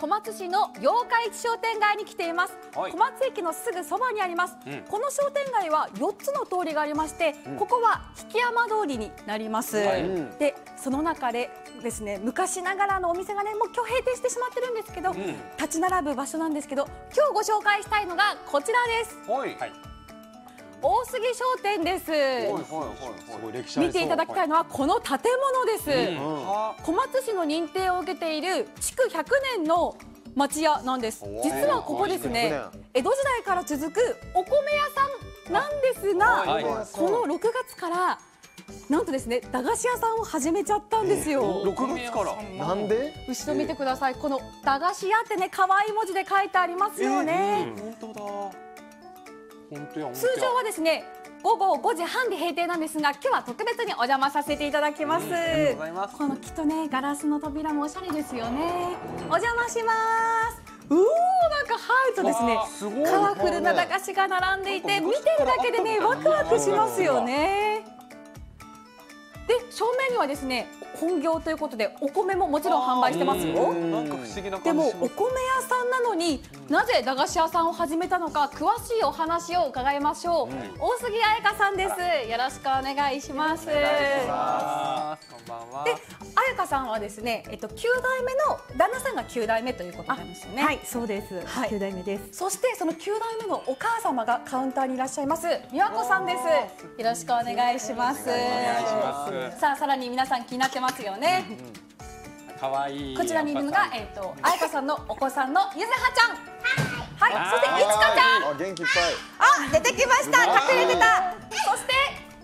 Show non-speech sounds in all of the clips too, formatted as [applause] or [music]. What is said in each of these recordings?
小松市の八日市商店街に来ています、はい。小松駅のすぐそばにあります、うん。この商店街は4つの通りがありまして、ここは引山通りになります、はい。でその中でですね昔ながらのお店がねもう今日閉店してしまってるんですけど、ん。立ち並ぶ場所なんですけど今日ご紹介したいのがこちらです。はい。大杉商店です、見ていただきたいのはこの建物です、は小松市の認定を受けている築100年の町屋なんです。実はここですね100江戸時代から続くお米屋さんなんですが、はい。この6月からなんとですね駄菓子屋さんを始めちゃったんですよ、六月から？なんで後ろ見てください。この駄菓子屋ってね可愛い文字で書いてありますよね、本当だ。本当や。通常はですね午後5時半で閉店なんですが今日は特別にお邪魔させていただきます、ありがとうございます。このきっとねガラスの扉もおしゃれですよね。お邪魔します。うおーなんか入るとですね。カラフルな駄菓子が並んでいて見てるだけでねワクワクしますよね。で正面にはですね本業ということでお米ももちろん販売してますよでも。お米屋さんなのになぜ駄菓子屋さんを始めたのか詳しいお話を伺いましょう、大杉彩香さんですよろしくお願いしますあーこんばんは。で彩香さんはですね、えっと、9代目の旦那さんが9代目ということなんですよね。はい、そうです。はい九代目です。そしてその9代目のお母様がカウンターにいらっしゃいます美和子さんです。よろしくお願いします。お願いします。さあさらに皆さん気になってますよね。可愛いこちらにいるのがえっと彩香さんのお子さんのゆずはちゃん。はい、はいそしていちかちゃん。あ元気いっぱいあ、出てきました。隠れてた。そして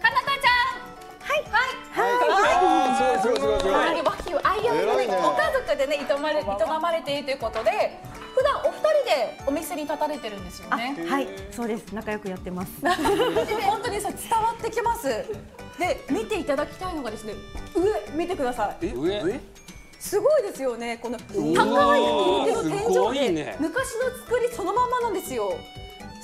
かなたちゃん。はいはい。あーすごいすごいすごいすごいね家族でね営まれ営まれているということで普段人でお店に立たれてるんですよあ、ね。はい、そうです。仲良くやってます。[laughs] 本当にさ伝わってきます。で見ていただきたいのがですね上見てください。え上？上？すごいですよねこの高い天井で、ね昔の作りそのまんまなんですよ。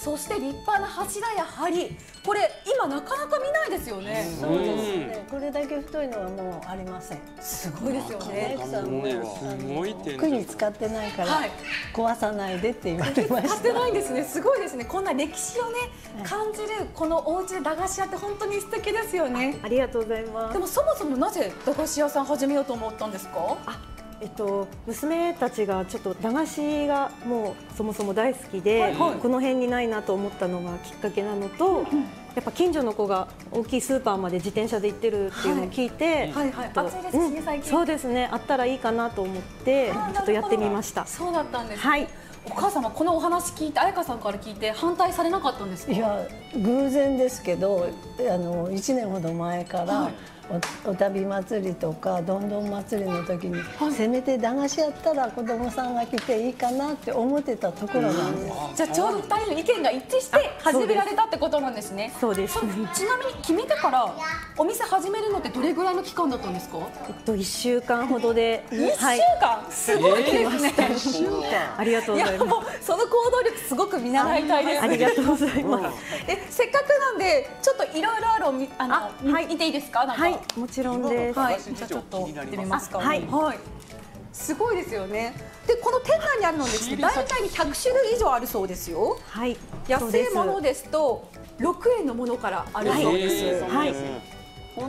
そして立派な柱や梁これ今なかなか見ないですよね。そうですね。これだけ太いのはもうありません。すごいですよね。さんもねすごい天井服に使ってないから、はい壊さないでって言われま買ってした。ないんですね。すごいですね。こんな歴史をね感じるこのお家で駄菓子屋って本当に素敵ですよね。ありがとうございま。ですもそもそもなぜ駄菓子屋さん始めようと思ったんですか？えっと娘たちがちょっと駄菓子がもうそもそも大好きで、はいはいこの辺にないなと思ったのがきっかけなのと、やっぱ近所の子が大きいスーパーまで自転車で行ってるっていうのを聞いて、はいはいえっと暑いですしねうん最近そうですね。あったらいいかなと思ってちょっとやってみました。そうだったんです、ね。はい。お母様このお話聞いて彩香さんから聞いて反対されなかったんですか？いや偶然ですけど、あの一年ほど前から。はいおお旅祭りとかどんどん祭りの時に、せめて駄菓子やったら子供さんが来ていいかなって思ってたところなんです。じゃあちょうど二人の意見が一致して始められたってことなんですね。そうです。ちなみに決めてからお店始めるのってどれぐらいの期間だったんですか？えっと一週間ほどで、一週はい。間、すごいですね。ありがとうございます。もうその行動力すごく見習いたいです。ありがとうございます。えせっかくなんでちょっといろいろあるおみあのあはい見ていいですか？なんかはい、もちろんです。はい、じゃあちょっと見てみますか。あはいはい。すごいですよね。でこの店内にあるのですね、大体に100種類以上あるそうですよ。はい、安いものですと6円のものからあるそうです。はい、こ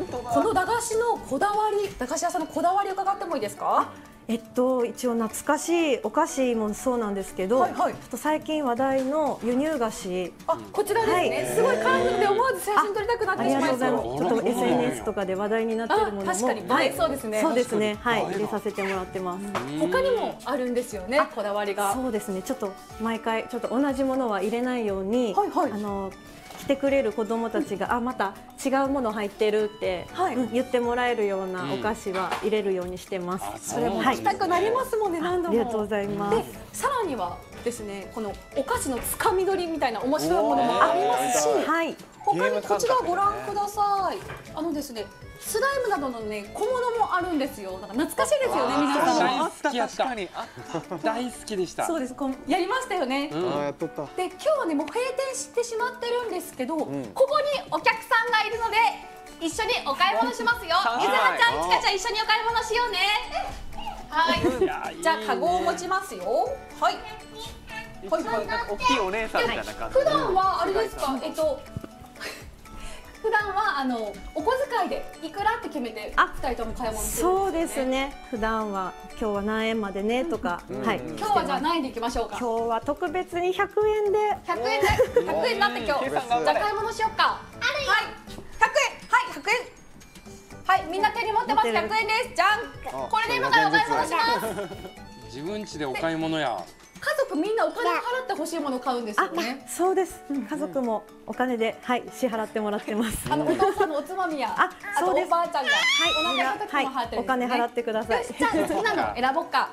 の駄菓子のこだわり、駄菓子屋さんのこだわり伺ってもいいですか？えっと一応懐かしいお菓子もそうなんですけど、はいはいちょっと最近話題の輸入菓子。あ、こちらですね。はいすごいカラフルで思わず写真撮りたくなってしまい。そう。ちょっと SNS とかで話題になってるものも、あ確かに映えそうですねはいそうですね。はい、入れさせてもらってます。他にもあるんですよね、こだわりが。そうですね。ちょっと毎回ちょっと同じものは入れないように、はいはいあの来てくれる子どもたちがあまた違うもの入ってるって、はいうん言ってもらえるようなお菓子は入れるようにしてます。それもはい聞きたくなりますもんね、何度も。ありがとうございますで、さらにはですね、このお菓子のつかみ取りみたいな面白いものもありますし、はい。他にこちらご覧ください。あのですね、スライムなどのね小物もあるんですよ。なんか懐かしいですよね皆さん。大好きやった。大好きでした。そうです。こうやりましたよね。うんやっとったで今日はねもう閉店してしまってるんですけど、ここにお客さんがいるので一緒にお買い物しますよ。はいゆずはちゃん、いちかちゃん一緒にお買い物しようね。はいじゃあカゴを持ちますよはいはいはい大きいお姉さんみたいな感じ普段はあれですか？えっと普段はあのお小遣いでいくらって決めてあ二人とも買い物するそうんでよですすね。普段は今日は何円までねとか、はい。今日はじゃあ何円でいきましょうか。今日は特別に100円で。100円で？100円になって今日。じゃあ買い物しようか。はい。100円。はい100円。はいみんな手に持ってます。100持ってる。円です。じゃん。これで今からお買い物します。[laughs] 自分家でお買い物や。家族みんなお金払ってほしいものを買うんですよあねそうです。家族もお金ではい支払ってもらってます。[laughs] あのお父さんのおつまみやああとそうです。おばあちゃんがおみんな腹の時も払ってるお金払ってください。じゃあ好きなの選ぼうか。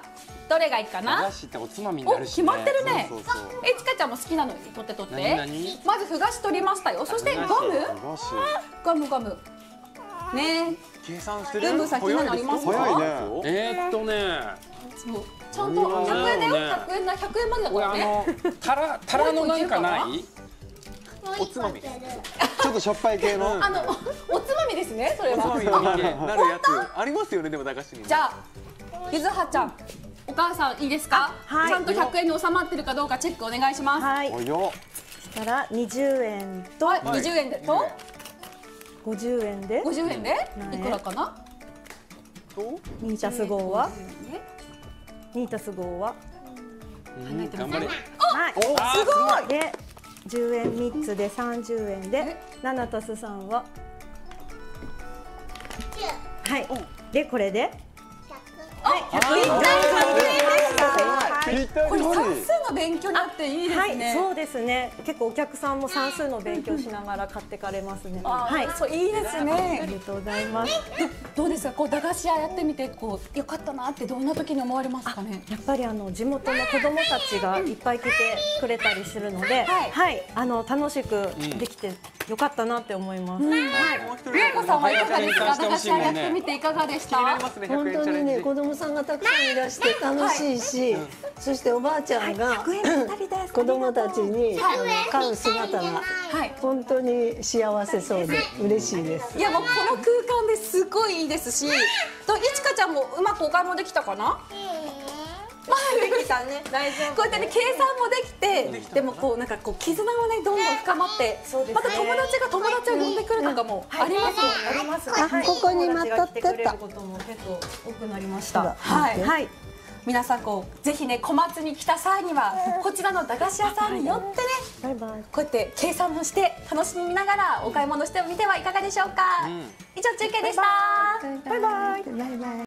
どれがいいかおなおつまみにおなるし、決まってるね。そうそうそうえちかちゃんも好きなの取って取って。まずふ菓子取りましたよ。そしてガふ菓子。ム？ガムガム。ね。計算してルンブさん気になるのありますか早いね。えー、っとねそう。ちゃんと100円だよ？100円だ100円までだからね。これあのタラ [laughs] タラのなんかな。いおつまみ。ちょっとしょっぱい系の。[laughs] あのおつまみですねそれおつまみはになるやつ。ありますよねでも駄菓子にじゃあゆずはちゃん。お母さんいいですか？はい。ちゃんと100円に収まってるかどうかチェックお願いします。はい。およ。そしたら20円と。はい20円で？と50円。で？50円で？何いくらかな？と？2たす5は50円ね2たす5は？うん。頑張れ。はい。すごい。で10円3つで30円でえ？7たす3は？はい。でこれで？はい。100円ぴったり。これ算数の勉強になっていいですはい、ねそうですね。結構お客さんも算数の勉強しながら買ってかれますね。はい。そういいですありねがとうございます。どうですか？こう駄菓子屋やってみてこうよかったなってどんな時に思われますかね？やっぱりあの地元の子供たちがいっぱい来てくれたりするので、はい。はい、あの楽しくできてよかったなって思います。もう一人れいこさんはいかがですか？はい駄菓子屋やってみてい。かがでした気になりますね100本当にね子供さんがたくさんいらして楽しいし、そしておばあちゃんが、100円ぴったりです。子供たちに、あの買う姿がはい本当に幸せそうで嬉しいです。いやもうこの空間ですごいいいですしといちかちゃんもうまくお買い物できたかな？まあできたね [laughs] 大丈夫こうやってね計算もできてでもこうなんかこう絆もねどんどん深まってそうですねまた友達が友達を呼んでくるとかもありますよあります。あここにまたってた友達が来てくれることも結構多くなりました。はいはい。皆さんこうぜひね小松に来た際にはこちらの駄菓子屋さんに寄ってねバイバイ。こうやって計算もして楽しみながらお買い物してみてはいかがでしょうか、以上中継でした。バイバイ。バイバイ